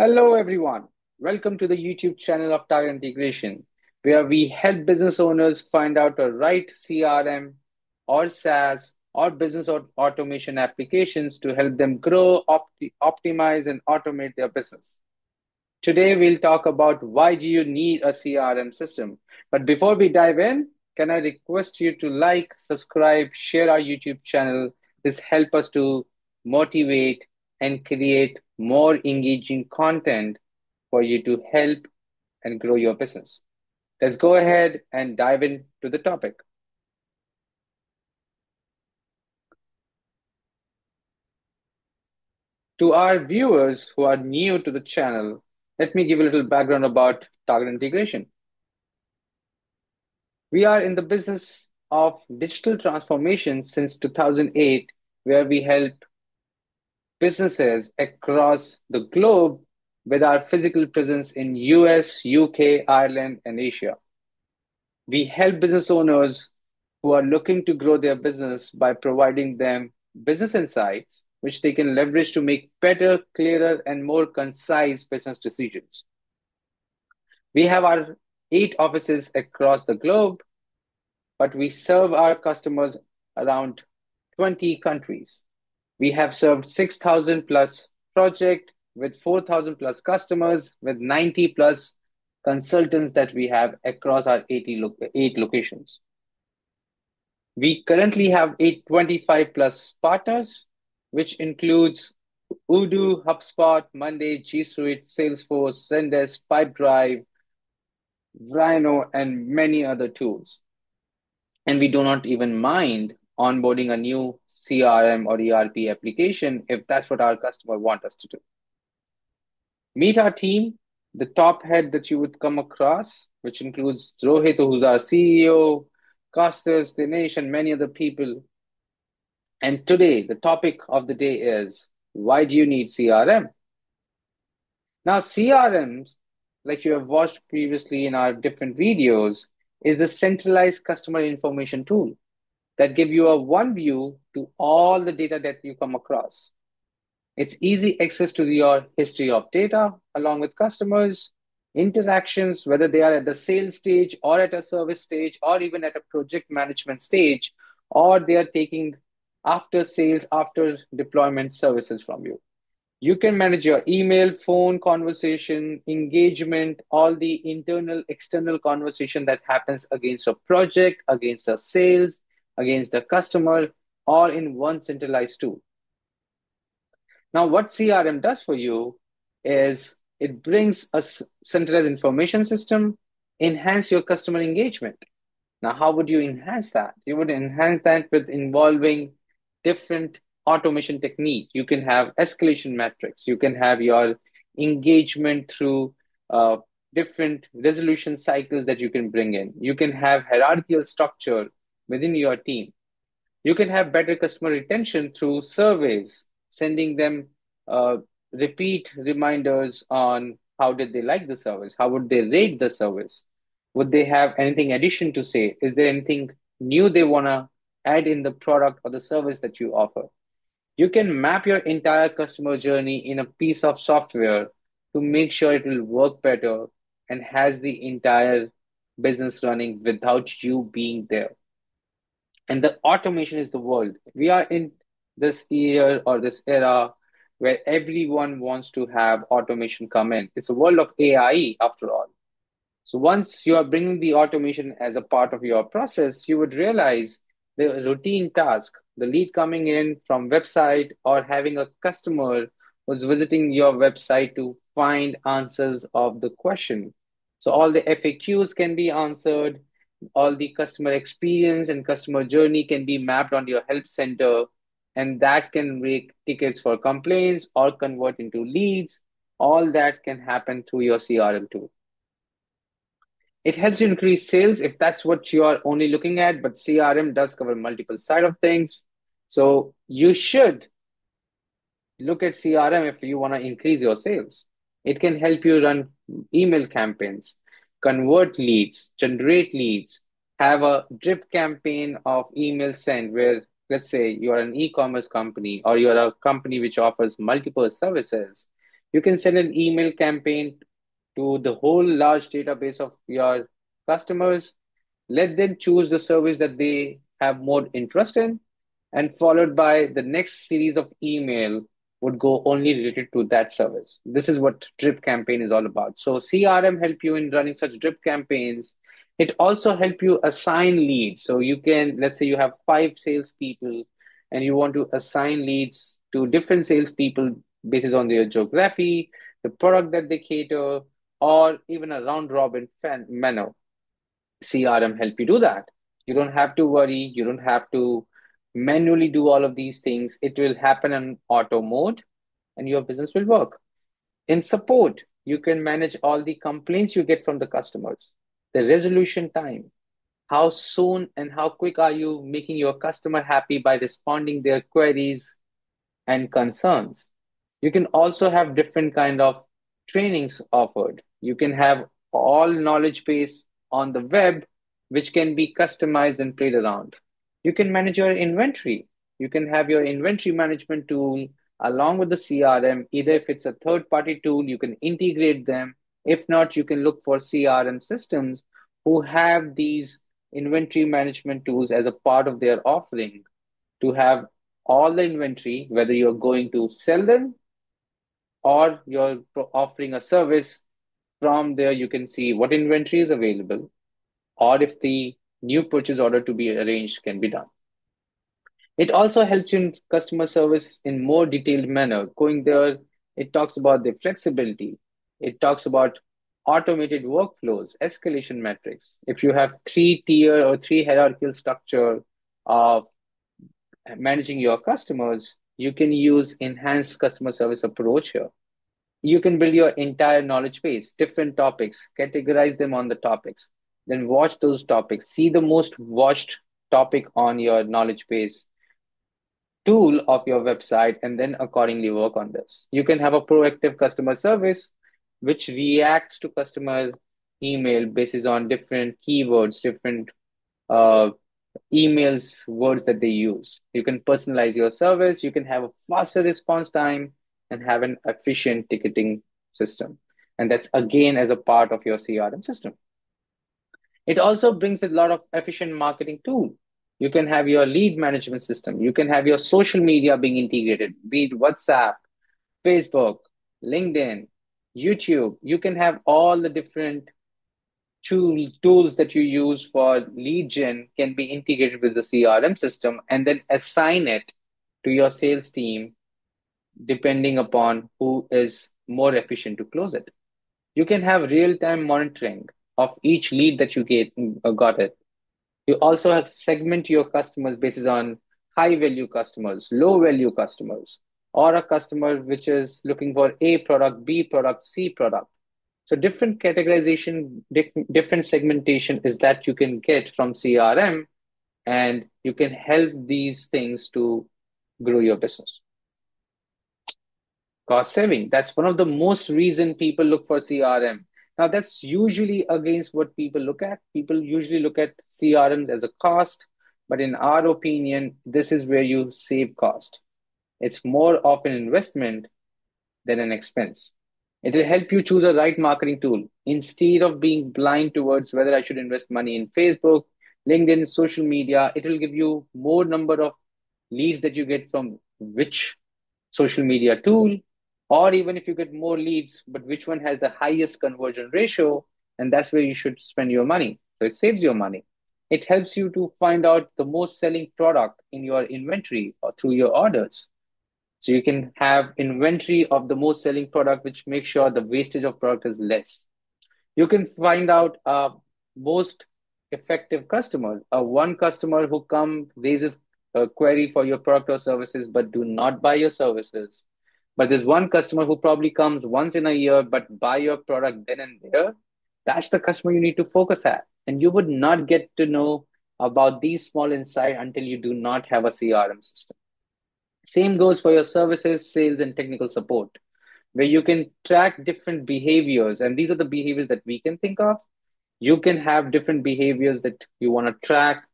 Hello, everyone. Welcome to the YouTube channel of Target Integration, where we help business owners find out the right CRM or SaaS or business automation applications to help them grow, opti optimize, and automate their business. Today, we'll talk about why do you need a CRM system. But before we dive in, can I request you to like, subscribe, share our YouTube channel? This help us to motivate and create more engaging content for you to help and grow your business. Let's go ahead and dive into the topic. To our viewers who are new to the channel, let me give a little background about target integration. We are in the business of digital transformation since 2008, where we help businesses across the globe with our physical presence in US, UK, Ireland, and Asia. We help business owners who are looking to grow their business by providing them business insights, which they can leverage to make better, clearer, and more concise business decisions. We have our eight offices across the globe, but we serve our customers around 20 countries. We have served 6,000 plus project with 4,000 plus customers with 90 plus consultants that we have across our 80 lo eight locations. We currently have 825 plus partners, which includes Odoo, HubSpot, Monday, G Suite, Salesforce, Zendesk, Pipedrive, Rhino, and many other tools. And we do not even mind onboarding a new CRM or ERP application if that's what our customer want us to do. Meet our team, the top head that you would come across, which includes Rohit, who's our CEO, Costas, Dinesh, and many other people. And today, the topic of the day is why do you need CRM? Now, CRMs, like you have watched previously in our different videos, is the centralized customer information tool that give you a one view to all the data that you come across. It's easy access to your history of data along with customers, interactions, whether they are at the sales stage or at a service stage or even at a project management stage, or they are taking after sales, after deployment services from you. You can manage your email, phone conversation, engagement, all the internal, external conversation that happens against a project, against a sales, against a customer, all in one centralized tool. Now, what CRM does for you is it brings a centralized information system, enhance your customer engagement. Now, how would you enhance that? You would enhance that with involving different automation technique. You can have escalation metrics. You can have your engagement through uh, different resolution cycles that you can bring in. You can have hierarchical structure within your team. You can have better customer retention through surveys, sending them uh, repeat reminders on how did they like the service, how would they rate the service, would they have anything addition to say, is there anything new they want to add in the product or the service that you offer. You can map your entire customer journey in a piece of software to make sure it will work better and has the entire business running without you being there and the automation is the world. We are in this year or this era where everyone wants to have automation come in. It's a world of AI after all. So once you are bringing the automation as a part of your process, you would realize the routine task, the lead coming in from website or having a customer was visiting your website to find answers of the question. So all the FAQs can be answered all the customer experience and customer journey can be mapped on your help center. And that can make tickets for complaints or convert into leads. All that can happen through your crm tool. It helps you increase sales if that's what you are only looking at but crm does cover multiple side of things. So you should look at crm if you want to increase your sales. It can help you run email campaigns convert leads, generate leads, have a drip campaign of email send where let's say you're an e-commerce company or you're a company which offers multiple services You can send an email campaign to the whole large database of your customers. Let them choose the service that they have more interest in, and followed by the next series of email would go only related to that service. This is what drip campaign is all about. So CRM help you in running such drip campaigns. It also help you assign leads. So you can, let's say you have five salespeople and you want to assign leads to different salespeople based on their geography, the product that they cater, or even a round robin manner. CRM help you do that. You don't have to worry. You don't have to manually do all of these things. It will happen in auto mode and your business will work. In support, you can manage all the complaints you get from the customers, the resolution time, how soon and how quick are you making your customer happy by responding their queries and concerns. You can also have different kind of trainings offered. You can have all knowledge base on the web, which can be customized and played around. You can manage your inventory. You can have your inventory management tool along with the CRM. Either if it's a third party tool, you can integrate them. If not, you can look for CRM systems who have these inventory management tools as a part of their offering to have all the inventory, whether you're going to sell them or you're offering a service. From there, you can see what inventory is available, or if the new purchase order to be arranged can be done. It also helps in customer service in more detailed manner. Going there, it talks about the flexibility. It talks about automated workflows, escalation metrics. If you have three tier or three hierarchical structure of managing your customers, you can use enhanced customer service approach here. You can build your entire knowledge base, different topics, categorize them on the topics then watch those topics. See the most watched topic on your knowledge base tool of your website and then accordingly work on this. You can have a proactive customer service which reacts to customer email basis on different keywords different uh, emails words that they use. You can personalize your service. You can have a faster response time and have an efficient ticketing system. And that's again as a part of your crm system it also brings a lot of efficient marketing tool. You can have your lead management system. You can have your social media being integrated, be it WhatsApp, Facebook, LinkedIn, YouTube. You can have all the different tool, tools that you use for lead gen can be integrated with the CRM system and then assign it to your sales team depending upon who is more efficient to close it. You can have real time monitoring of each lead that you get uh, got it. You also have segment your customers based on high value customers, low value customers, or a customer which is looking for A product, B product, C product. So different categorization, different segmentation is that you can get from CRM and you can help these things to grow your business. Cost saving. That's one of the most reason people look for CRM now, that's usually against what people look at. People usually look at CRMs as a cost, but in our opinion, this is where you save cost. It's more of an investment than an expense. It will help you choose a right marketing tool instead of being blind towards whether I should invest money in Facebook, LinkedIn, social media. It will give you more number of leads that you get from which social media tool or even if you get more leads, but which one has the highest conversion ratio, and that's where you should spend your money. So it saves your money. It helps you to find out the most selling product in your inventory or through your orders. So you can have inventory of the most selling product, which makes sure the wastage of product is less. You can find out uh, most effective customer, a one customer who come raises a query for your product or services, but do not buy your services but there's one customer who probably comes once in a year, but buy your product then and there. That's the customer you need to focus at. And you would not get to know about these small insights until you do not have a CRM system. Same goes for your services, sales, and technical support, where you can track different behaviors. And these are the behaviors that we can think of. You can have different behaviors that you want to track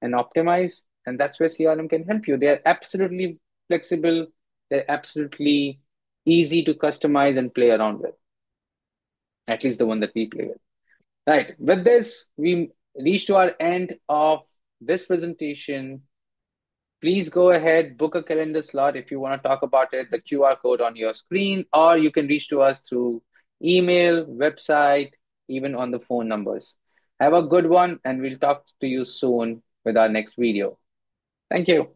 and optimize. And that's where CRM can help you. They're absolutely flexible they're absolutely easy to customize and play around with. At least the one that we play with. Right. With this, we reach to our end of this presentation. Please go ahead, book a calendar slot if you want to talk about it, the QR code on your screen, or you can reach to us through email, website, even on the phone numbers. Have a good one, and we'll talk to you soon with our next video. Thank you.